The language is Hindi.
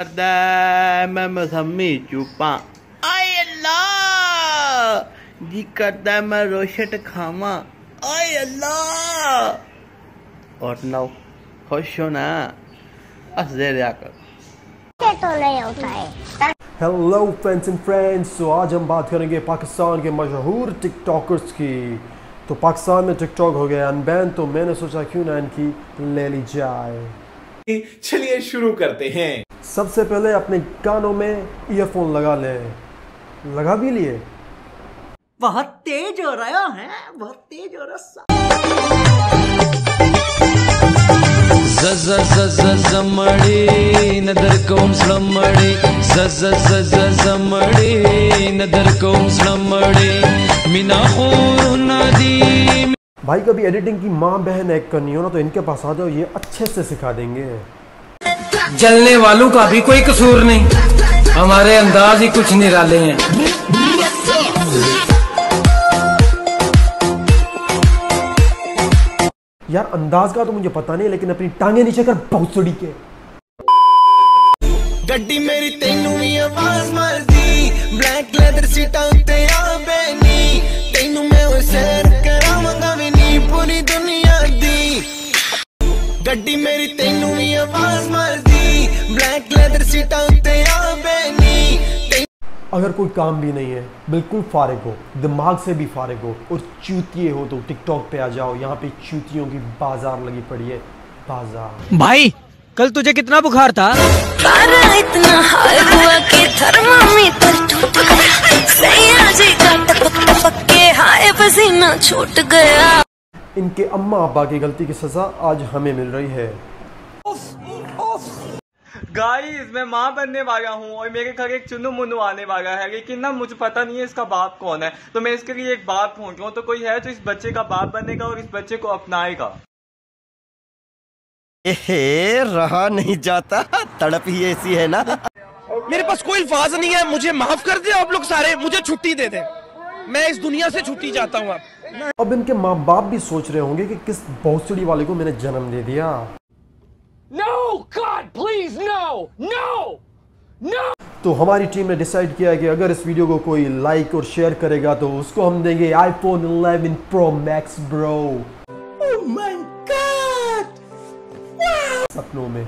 करता है मैं मौसमी चुपा आय अल्लाह जी करता है मैं रोशट खावा आय अल्लाह और नौ खुश हो ना हंस दे दिया कर। हेलो फ्रेंड्स एंड फ्रेंड्स तो आज हम बात करेंगे पाकिस्तान के मशहूर टिकटॉकर्स की। तो पाकिस्तान में टिकटॉक हो गया अनबैन तो मैंने सोचा क्यों ना इनकी ले ली जाए। चलिए शुरू करते हैं। सबसे पहले अपने कानों में ईयरफोन लगा ले। लगा भी लिए? बहुत तेज हो रहा है बहुत तेज हो रहा नदर कोम श्रमड़ी ज ज ज मीना भाई कभी एडिटिंग की माँ बहन एक करनी हो ना तो इनके पास आ जाओ ये अच्छे से सिखा देंगे। जलने वालों का भी कोई कसूर नहीं। हमारे अंदाज ही कुछ निराले हैं। यार अंदाज का तो मुझे पता नहीं लेकिन अपनी टांगे नीचे कर बहुत सुड़ी के। गड्डी मेरी तेनू आवाज़ मारती ब्लैक लेदर सीटा उ ਗੱਡੀ ਮੇਰੀ ਤੈਨੂੰ ਵੀ ਆਵਾਜ਼ ਮਾਰਦੀ ਬਲੈਕ ਲੈਦਰ ਸੀਟਾਂ ਉੱਤੇ ਆ ਬੈਨੀ अगर कोई काम भी नहीं है बिल्कुल फारिग हो दिमाग से भी फारिग हो और चूतिए हो तो टिकटॉक पे आ जाओ यहाँ पे चूतियों की बाजार लगी पड़ी है बाजार भाई कल तुझे कितना बुखार था पारा इतना हाई हुआ कि थर्मामीटर टूट गया सैया जी का टपक टपक के हाय पसीना छूट गया इनके अम्मा अब्बा की गलती की सजा आज हमें मिल रही है। गाइस मैं माँ बनने वाला हूँ और मेरे घर एक चुनु मुन्नू आने वाला है लेकिन ना मुझे पता नहीं है इसका बाप कौन है। तो मैं इसके लिए एक बात पूछ रहा हूँ तो कोई है जो इस बच्चे का बाप बनेगा और इस बच्चे को अपनाएगा? एहे रहा नहीं जाता। तड़प ही ऐसी है ना। मेरे पास कोई अल्फाज नहीं है मुझे माफ़ कर दे आप लोग सारे मुझे छुट्टी दे दे। मैं इस दुनिया से छुट्टी चाहता हूँ आप अब इनके माँ बाप भी सोच रहे होंगे कि किस भौसड़ी वाले को मैंने जन्म दे दिया। No God please no no तो हमारी टीम ने डिसाइड किया कि अगर इस वीडियो को कोई लाइक और शेयर करेगा तो उसको हम देंगे आईफोन 11 प्रो मैक्स ब्रो सपनों में।